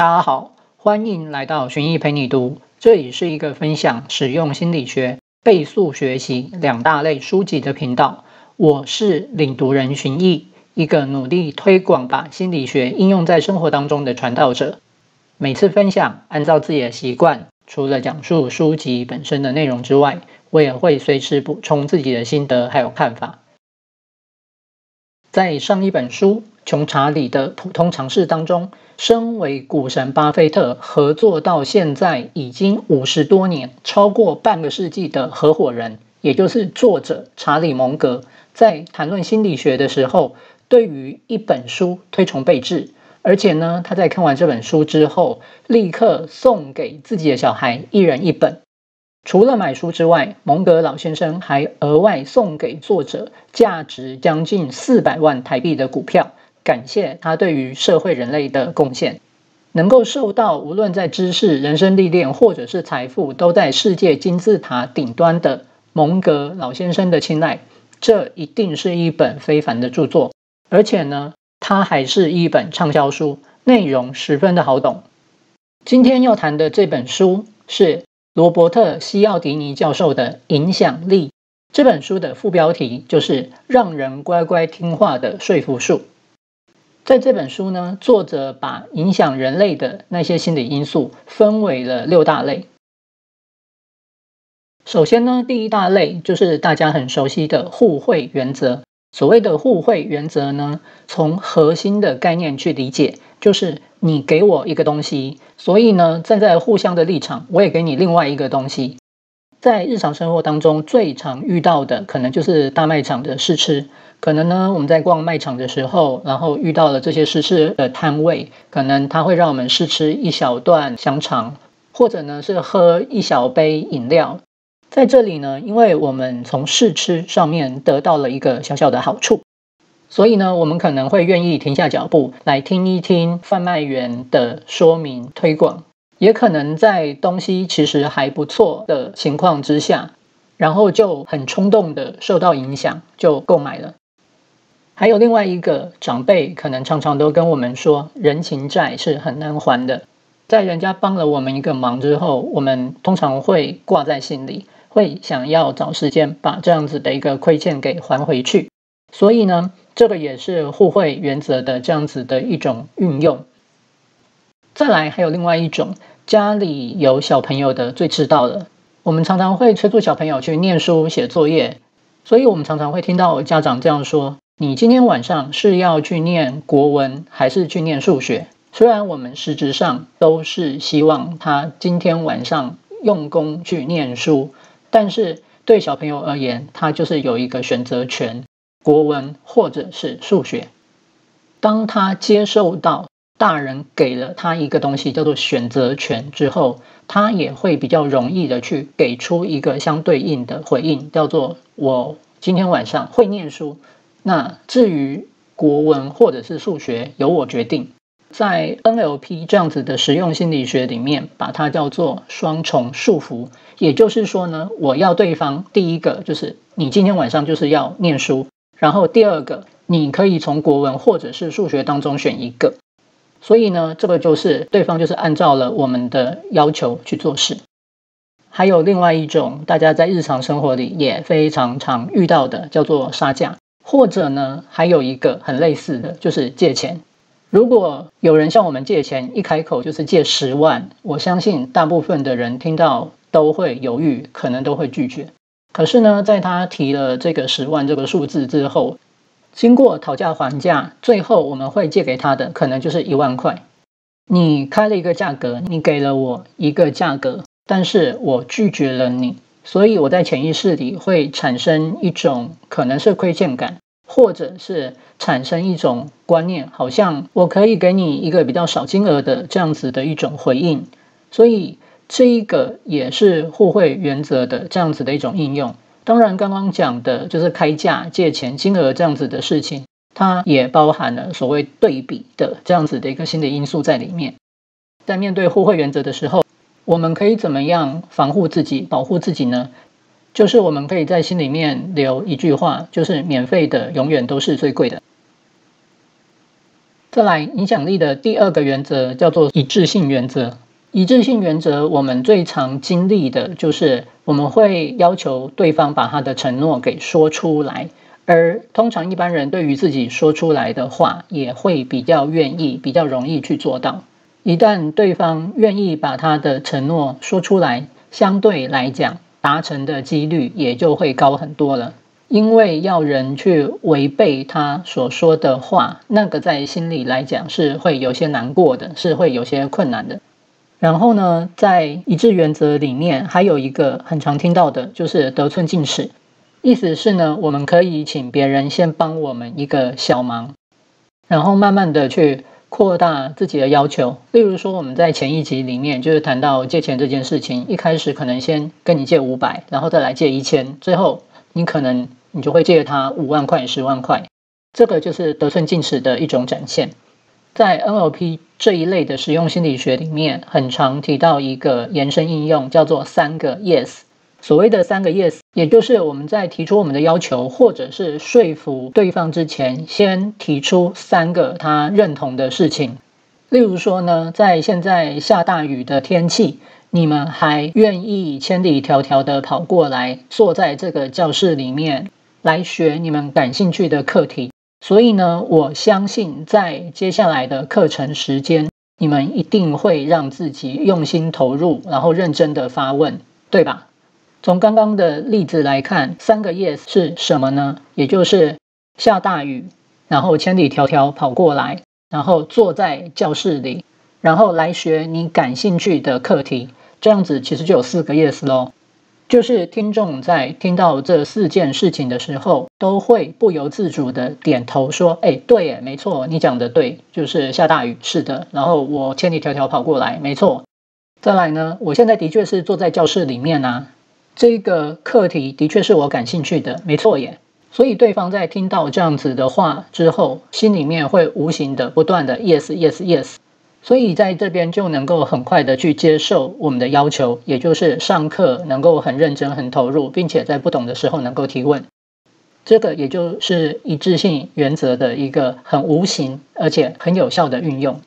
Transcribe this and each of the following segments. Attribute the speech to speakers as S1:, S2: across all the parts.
S1: 大家好，欢迎来到寻意陪你读。这里是一个分享使用心理学、倍速学习两大类书籍的频道。我是领读人寻意，一个努力推广把心理学应用在生活当中的传道者。每次分享，按照自己的习惯，除了讲述书籍本身的内容之外，我也会随时补充自己的心得还有看法。在上一本书《穷查理的普通常识》当中，身为股神巴菲特合作到现在已经五十多年，超过半个世纪的合伙人，也就是作者查理蒙格，在谈论心理学的时候，对于一本书推崇备至，而且呢，他在看完这本书之后，立刻送给自己的小孩一人一本。除了买书之外，蒙格老先生还额外送给作者价值将近四百万台币的股票，感谢他对于社会人类的贡献。能够受到无论在知识、人生历练或者是财富都在世界金字塔顶端的蒙格老先生的青睐，这一定是一本非凡的著作。而且呢，它还是一本畅销书，内容十分的好懂。今天要谈的这本书是。罗伯特·西奥迪尼教授的影响力这本书的副标题就是“让人乖乖听话的说服术”。在这本书呢，作者把影响人类的那些心理因素分为了六大类。首先呢，第一大类就是大家很熟悉的互惠原则。所谓的互惠原则呢，从核心的概念去理解，就是你给我一个东西，所以呢，站在互相的立场，我也给你另外一个东西。在日常生活当中，最常遇到的可能就是大卖场的试吃。可能呢，我们在逛卖场的时候，然后遇到了这些试吃的摊位，可能他会让我们试吃一小段香肠，或者呢是喝一小杯饮料。在这里呢，因为我们从试吃上面得到了一个小小的好处，所以呢，我们可能会愿意停下脚步来听一听贩卖员的说明推广，也可能在东西其实还不错的情况之下，然后就很冲动的受到影响就购买了。还有另外一个长辈，可能常常都跟我们说，人情债是很难还的，在人家帮了我们一个忙之后，我们通常会挂在心里。会想要找时间把这样子的一个亏欠给还回去，所以呢，这个也是互惠原则的这样子的一种运用。再来，还有另外一种，家里有小朋友的最知道了。我们常常会催促小朋友去念书、写作业，所以我们常常会听到家长这样说：“你今天晚上是要去念国文，还是去念数学？”虽然我们实质上都是希望他今天晚上用功去念书。但是对小朋友而言，他就是有一个选择权，国文或者是数学。当他接受到大人给了他一个东西叫做选择权之后，他也会比较容易的去给出一个相对应的回应，叫做我今天晚上会念书。那至于国文或者是数学，由我决定。在 NLP 这样子的实用心理学里面，把它叫做双重束缚。也就是说呢，我要对方第一个就是你今天晚上就是要念书，然后第二个你可以从国文或者是数学当中选一个。所以呢，这个就是对方就是按照了我们的要求去做事。还有另外一种大家在日常生活里也非常常遇到的，叫做杀价，或者呢还有一个很类似的就是借钱。如果有人向我们借钱，一开口就是借十万，我相信大部分的人听到都会犹豫，可能都会拒绝。可是呢，在他提了这个十万这个数字之后，经过讨价还价，最后我们会借给他的可能就是一万块。你开了一个价格，你给了我一个价格，但是我拒绝了你，所以我在潜意识里会产生一种可能是亏欠感。或者是产生一种观念，好像我可以给你一个比较少金额的这样子的一种回应，所以这一个也是互惠原则的这样子的一种应用。当然，刚刚讲的就是开价、借钱金额这样子的事情，它也包含了所谓对比的这样子的一个新的因素在里面。在面对互惠原则的时候，我们可以怎么样防护自己、保护自己呢？就是我们可以在心里面留一句话，就是免费的永远都是最贵的。再来，影响力的第二个原则叫做一致性原则。一致性原则，我们最常经历的就是我们会要求对方把他的承诺给说出来，而通常一般人对于自己说出来的话，也会比较愿意、比较容易去做到。一旦对方愿意把他的承诺说出来，相对来讲，达成的几率也就会高很多了。因为要人去违背他所说的话，那个在心里来讲是会有些难过的，是会有些困难的。然后呢，在一致原则里面，还有一个很常听到的，就是得寸进尺。意思是呢，我们可以请别人先帮我们一个小忙，然后慢慢的去扩大自己的要求。例如说，我们在前一集里面就是谈到借钱这件事情，一开始可能先跟你借五百，然后再来借一千，最后你可能。你就会借他五万块、十万块，这个就是得寸进尺的一种展现。在 NLP 这一类的实用心理学里面，很常提到一个延伸应用，叫做三个 Yes。所谓的三个 Yes，也就是我们在提出我们的要求或者是说服对方之前，先提出三个他认同的事情。例如说呢，在现在下大雨的天气。你们还愿意千里迢迢的跑过来，坐在这个教室里面来学你们感兴趣的课题？所以呢，我相信在接下来的课程时间，你们一定会让自己用心投入，然后认真的发问，对吧？从刚刚的例子来看，三个 yes 是什么呢？也就是下大雨，然后千里迢迢跑过来，然后坐在教室里，然后来学你感兴趣的课题。这样子其实就有四个 yes 咯，就是听众在听到这四件事情的时候，都会不由自主的点头说：“哎，对，哎，没错，你讲的对，就是下大雨，是的。然后我千里迢迢跑过来，没错。再来呢，我现在的确是坐在教室里面啊，这个课题的确是我感兴趣的，没错耶。所以对方在听到这样子的话之后，心里面会无形的不断的 yes yes yes。”所以在这边就能够很快的去接受我们的要求，也就是上课能够很认真、很投入，并且在不懂的时候能够提问。这个也就是一致性原则的一个很无形而且很有效的运用。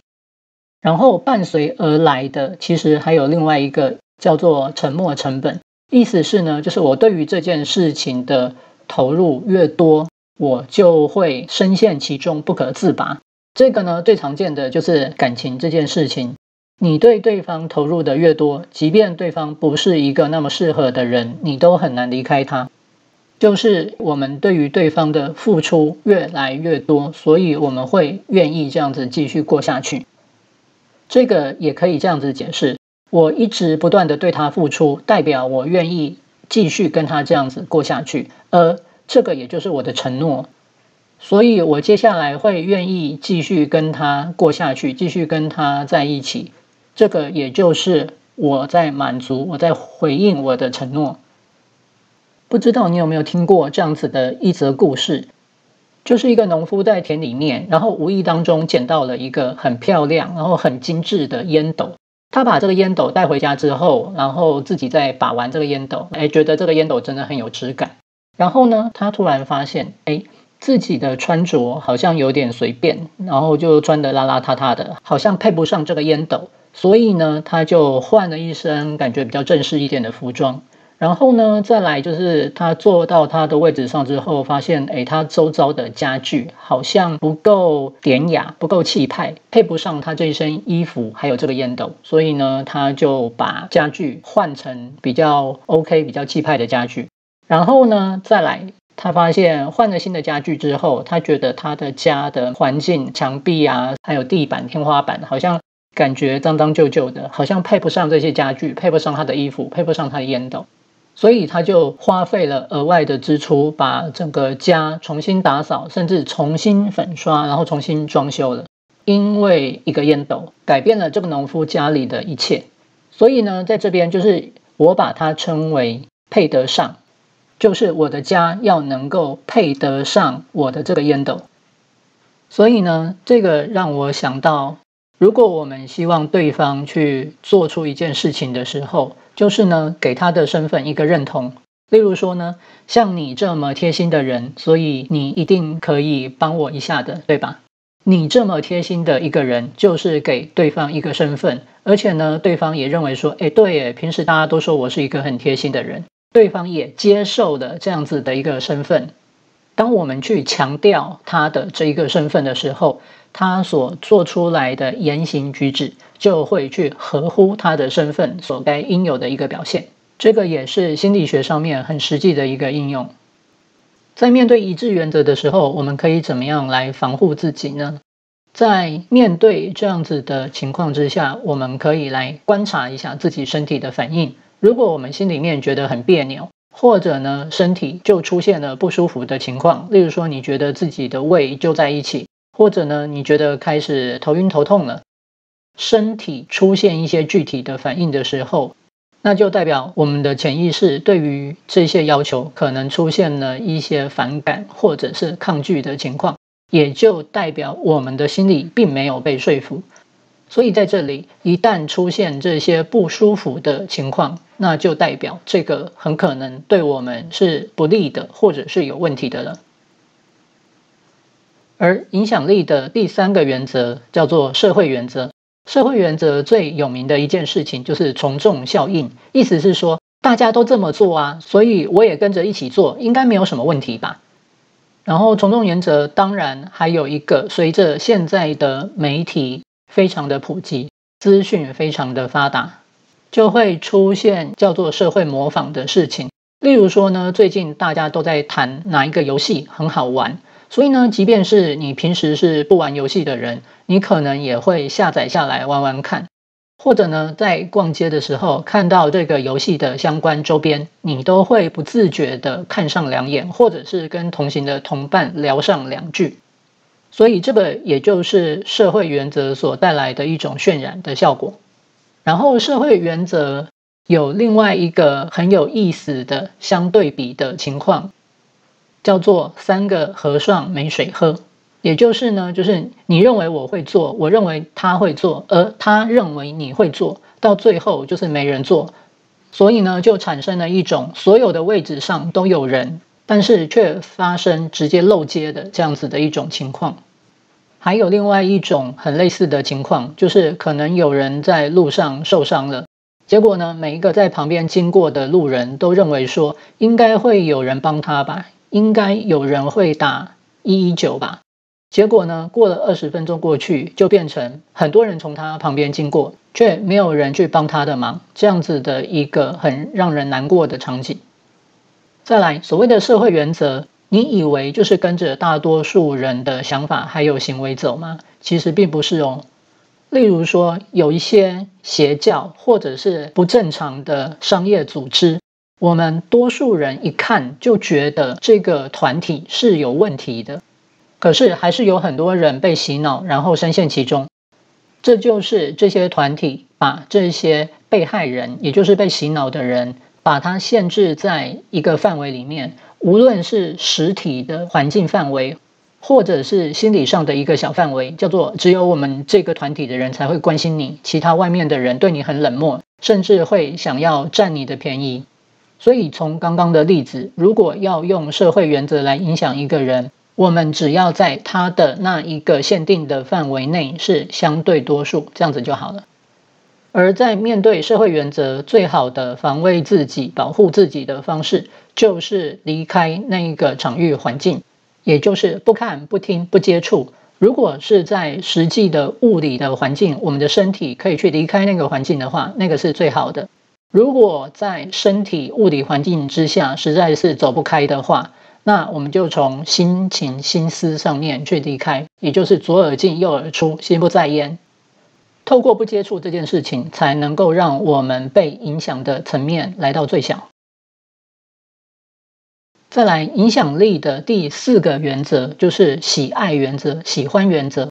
S1: 然后伴随而来的，其实还有另外一个叫做沉默成本。意思是呢，就是我对于这件事情的投入越多，我就会深陷其中不可自拔。这个呢，最常见的就是感情这件事情。你对对方投入的越多，即便对方不是一个那么适合的人，你都很难离开他。就是我们对于对方的付出越来越多，所以我们会愿意这样子继续过下去。这个也可以这样子解释：我一直不断的对他付出，代表我愿意继续跟他这样子过下去，而这个也就是我的承诺。所以，我接下来会愿意继续跟他过下去，继续跟他在一起。这个也就是我在满足，我在回应我的承诺。不知道你有没有听过这样子的一则故事？就是一个农夫在田里面，然后无意当中捡到了一个很漂亮、然后很精致的烟斗。他把这个烟斗带回家之后，然后自己再把玩这个烟斗，哎，觉得这个烟斗真的很有质感。然后呢，他突然发现，哎。自己的穿着好像有点随便，然后就穿得邋邋遢遢的，好像配不上这个烟斗，所以呢，他就换了一身感觉比较正式一点的服装。然后呢，再来就是他坐到他的位置上之后，发现诶，他周遭的家具好像不够典雅，不够气派，配不上他这一身衣服，还有这个烟斗，所以呢，他就把家具换成比较 OK、比较气派的家具。然后呢，再来。他发现换了新的家具之后，他觉得他的家的环境、墙壁啊，还有地板、天花板，好像感觉脏脏旧旧的，好像配不上这些家具，配不上他的衣服，配不上他的烟斗，所以他就花费了额外的支出，把整个家重新打扫，甚至重新粉刷，然后重新装修了。因为一个烟斗改变了这个农夫家里的一切，所以呢，在这边就是我把它称为配得上。就是我的家要能够配得上我的这个烟斗，所以呢，这个让我想到，如果我们希望对方去做出一件事情的时候，就是呢，给他的身份一个认同。例如说呢，像你这么贴心的人，所以你一定可以帮我一下的，对吧？你这么贴心的一个人，就是给对方一个身份，而且呢，对方也认为说，哎，对，平时大家都说我是一个很贴心的人，对方也接受了这样子的一个身份。当我们去强调他的这一个身份的时候，他所做出来的言行举止就会去合乎他的身份所该应有的一个表现。这个也是心理学上面很实际的一个应用。在面对一致原则的时候，我们可以怎么样来防护自己呢？在面对这样子的情况之下，我们可以来观察一下自己身体的反应。如果我们心里面觉得很别扭，或者呢身体就出现了不舒服的情况，例如说你觉得自己的胃就在一起，或者呢你觉得开始头晕头痛了，身体出现一些具体的反应的时候。那就代表我们的潜意识对于这些要求可能出现了一些反感或者是抗拒的情况，也就代表我们的心理并没有被说服。所以在这里，一旦出现这些不舒服的情况，那就代表这个很可能对我们是不利的，或者是有问题的了。而影响力的第三个原则叫做社会原则。社会原则最有名的一件事情就是从众效应，意思是说大家都这么做啊，所以我也跟着一起做，应该没有什么问题吧。然后从众原则当然还有一个，随着现在的媒体非常的普及，资讯非常的发达，就会出现叫做社会模仿的事情。例如说呢，最近大家都在谈哪一个游戏很好玩。所以呢，即便是你平时是不玩游戏的人，你可能也会下载下来玩玩看，或者呢，在逛街的时候看到这个游戏的相关周边，你都会不自觉的看上两眼，或者是跟同行的同伴聊上两句。所以这个也就是社会原则所带来的一种渲染的效果。然后社会原则有另外一个很有意思的相对比的情况。叫做三个和尚没水喝，也就是呢，就是你认为我会做，我认为他会做，而他认为你会做到最后就是没人做，所以呢，就产生了一种所有的位置上都有人，但是却发生直接漏接的这样子的一种情况。还有另外一种很类似的情况，就是可能有人在路上受伤了，结果呢，每一个在旁边经过的路人都认为说，应该会有人帮他吧。应该有人会打一一九吧？结果呢？过了二十分钟过去，就变成很多人从他旁边经过，却没有人去帮他的忙，这样子的一个很让人难过的场景。再来，所谓的社会原则，你以为就是跟着大多数人的想法还有行为走吗？其实并不是哦。例如说，有一些邪教或者是不正常的商业组织。我们多数人一看就觉得这个团体是有问题的，可是还是有很多人被洗脑，然后深陷其中。这就是这些团体把这些被害人，也就是被洗脑的人，把它限制在一个范围里面，无论是实体的环境范围，或者是心理上的一个小范围，叫做只有我们这个团体的人才会关心你，其他外面的人对你很冷漠，甚至会想要占你的便宜。所以，从刚刚的例子，如果要用社会原则来影响一个人，我们只要在他的那一个限定的范围内是相对多数，这样子就好了。而在面对社会原则，最好的防卫自己、保护自己的方式，就是离开那一个场域环境，也就是不看、不听、不接触。如果是在实际的物理的环境，我们的身体可以去离开那个环境的话，那个是最好的。如果在身体物理环境之下实在是走不开的话，那我们就从心情、心思上面去离开，也就是左耳进右耳出，心不在焉。透过不接触这件事情，才能够让我们被影响的层面来到最小。再来，影响力的第四个原则就是喜爱原则、喜欢原则。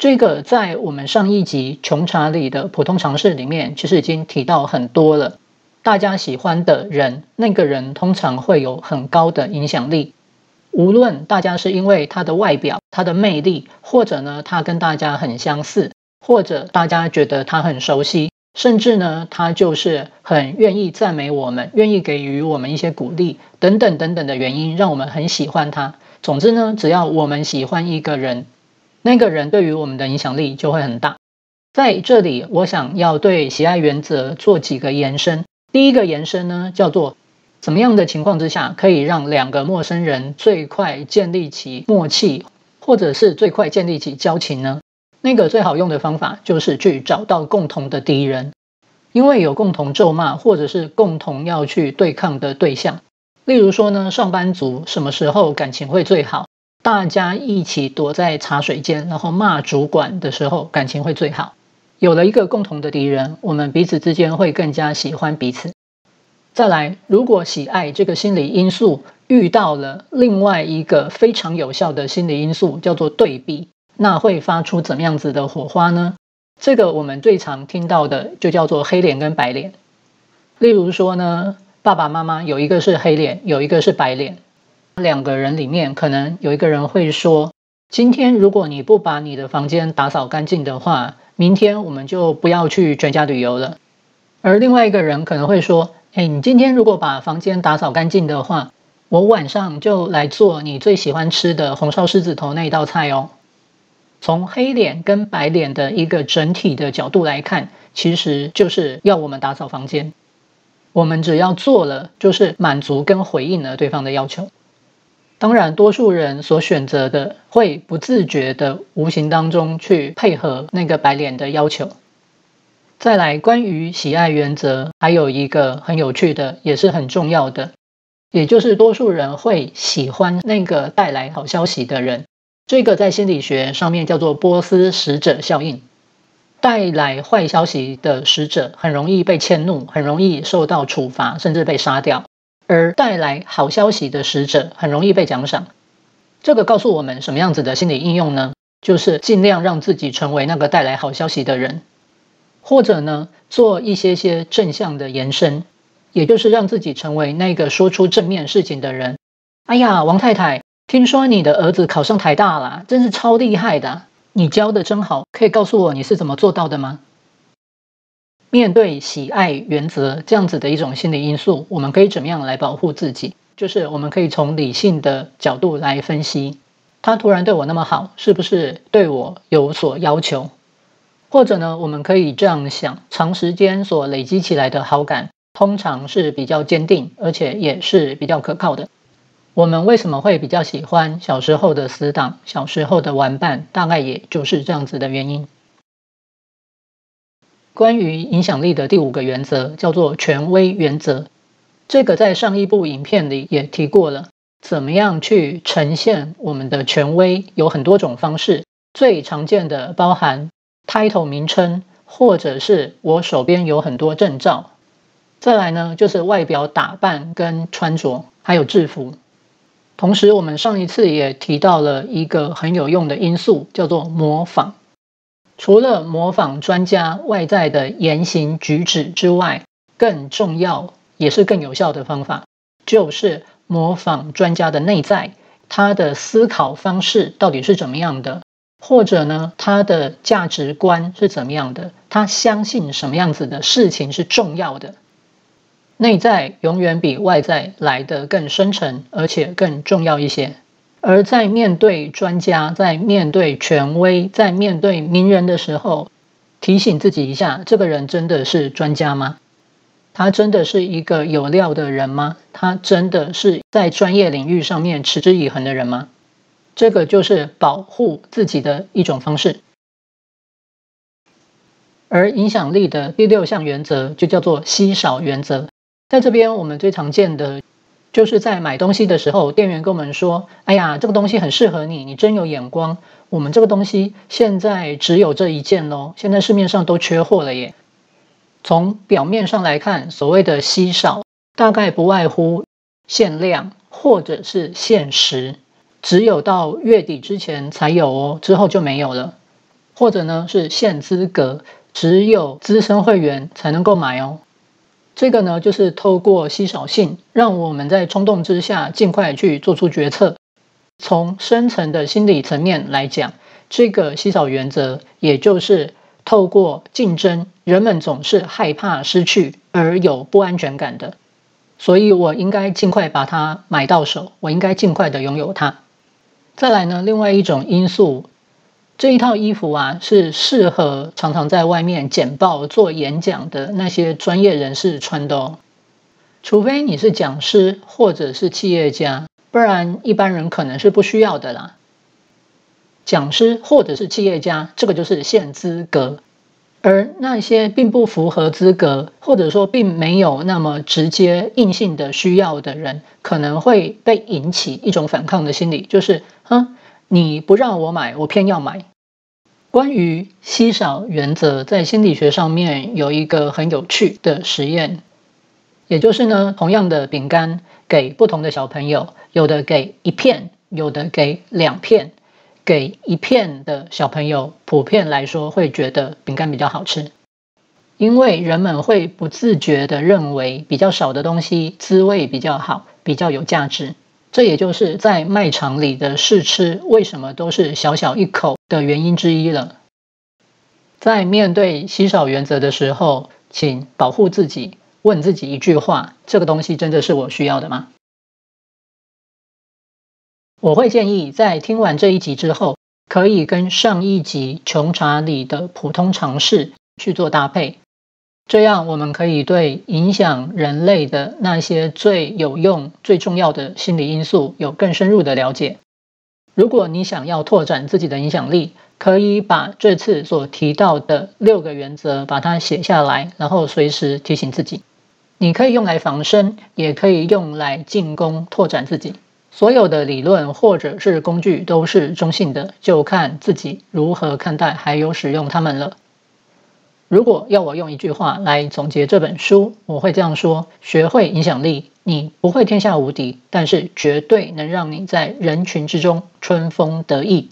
S1: 这个在我们上一集《穷查理的普通常识》里面，其实已经提到很多了。大家喜欢的人，那个人通常会有很高的影响力。无论大家是因为他的外表、他的魅力，或者呢他跟大家很相似，或者大家觉得他很熟悉，甚至呢他就是很愿意赞美我们，愿意给予我们一些鼓励，等等等等的原因，让我们很喜欢他。总之呢，只要我们喜欢一个人，那个人对于我们的影响力就会很大。在这里，我想要对喜爱原则做几个延伸。第一个延伸呢，叫做怎么样的情况之下可以让两个陌生人最快建立起默契，或者是最快建立起交情呢？那个最好用的方法就是去找到共同的敌人，因为有共同咒骂，或者是共同要去对抗的对象。例如说呢，上班族什么时候感情会最好？大家一起躲在茶水间，然后骂主管的时候，感情会最好。有了一个共同的敌人，我们彼此之间会更加喜欢彼此。再来，如果喜爱这个心理因素遇到了另外一个非常有效的心理因素，叫做对比。那会发出怎么样子的火花呢？这个我们最常听到的就叫做黑脸跟白脸。例如说呢，爸爸妈妈有一个是黑脸，有一个是白脸，两个人里面可能有一个人会说：“今天如果你不把你的房间打扫干净的话，明天我们就不要去全家旅游了。”而另外一个人可能会说：“哎，你今天如果把房间打扫干净的话，我晚上就来做你最喜欢吃的红烧狮子头那一道菜哦。”从黑脸跟白脸的一个整体的角度来看，其实就是要我们打扫房间。我们只要做了，就是满足跟回应了对方的要求。当然，多数人所选择的会不自觉的、无形当中去配合那个白脸的要求。再来，关于喜爱原则，还有一个很有趣的，也是很重要的，也就是多数人会喜欢那个带来好消息的人。这个在心理学上面叫做波斯使者效应，带来坏消息的使者很容易被迁怒，很容易受到处罚，甚至被杀掉；而带来好消息的使者很容易被奖赏。这个告诉我们什么样子的心理应用呢？就是尽量让自己成为那个带来好消息的人，或者呢，做一些些正向的延伸，也就是让自己成为那个说出正面事情的人。哎呀，王太太。听说你的儿子考上台大了，真是超厉害的！你教的真好，可以告诉我你是怎么做到的吗？面对喜爱原则这样子的一种心理因素，我们可以怎么样来保护自己？就是我们可以从理性的角度来分析，他突然对我那么好，是不是对我有所要求？或者呢，我们可以这样想：长时间所累积起来的好感，通常是比较坚定，而且也是比较可靠的。我们为什么会比较喜欢小时候的死党、小时候的玩伴？大概也就是这样子的原因。关于影响力的第五个原则叫做权威原则，这个在上一部影片里也提过了。怎么样去呈现我们的权威？有很多种方式，最常见的包含 title 名称，或者是我手边有很多证照。再来呢，就是外表打扮跟穿着，还有制服。同时，我们上一次也提到了一个很有用的因素，叫做模仿。除了模仿专家外在的言行举止之外，更重要也是更有效的方法，就是模仿专家的内在，他的思考方式到底是怎么样的，或者呢，他的价值观是怎么样的，他相信什么样子的事情是重要的。内在永远比外在来的更深沉，而且更重要一些。而在面对专家、在面对权威、在面对名人的时候，提醒自己一下：这个人真的是专家吗？他真的是一个有料的人吗？他真的是在专业领域上面持之以恒的人吗？这个就是保护自己的一种方式。而影响力的第六项原则就叫做稀少原则。在这边，我们最常见的就是在买东西的时候，店员跟我们说：“哎呀，这个东西很适合你，你真有眼光。我们这个东西现在只有这一件喽，现在市面上都缺货了耶。”从表面上来看，所谓的稀少，大概不外乎限量或者是限时，只有到月底之前才有哦，之后就没有了。或者呢是限资格，只有资深会员才能够买哦。这个呢，就是透过稀少性，让我们在冲动之下尽快去做出决策。从深层的心理层面来讲，这个稀少原则，也就是透过竞争，人们总是害怕失去而有不安全感的，所以我应该尽快把它买到手，我应该尽快的拥有它。再来呢，另外一种因素，这一套衣服啊，是适合常常在外面简报、做演讲的那些专业人士穿的哦。除非你是讲师或者是企业家，不然一般人可能是不需要的啦。讲师或者是企业家，这个就是限资格；而那些并不符合资格，或者说并没有那么直接硬性的需要的人，可能会被引起一种反抗的心理，就是。你不让我买，我偏要买。关于稀少原则，在心理学上面有一个很有趣的实验，也就是呢，同样的饼干给不同的小朋友，有的给一片，有的给两片。给一片的小朋友，普遍来说会觉得饼干比较好吃，因为人们会不自觉的认为比较少的东西滋味比较好，比较有价值。这也就是在卖场里的试吃为什么都是小小一口的原因之一了。在面对稀少原则的时候，请保护自己，问自己一句话：这个东西真的是我需要的吗？我会建议在听完这一集之后，可以跟上一集穷查理的普通常识去做搭配。这样，我们可以对影响人类的那些最有用、最重要的心理因素有更深入的了解。如果你想要拓展自己的影响力，可以把这次所提到的六个原则把它写下来，然后随时提醒自己。你可以用来防身，也可以用来进攻、拓展自己。所有的理论或者是工具都是中性的，就看自己如何看待还有使用它们了。如果要我用一句话来总结这本书，我会这样说：学会影响力，你不会天下无敌，但是绝对能让你在人群之中春风得意。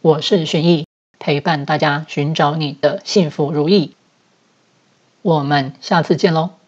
S1: 我是寻意，陪伴大家寻找你的幸福如意。我们下次见喽。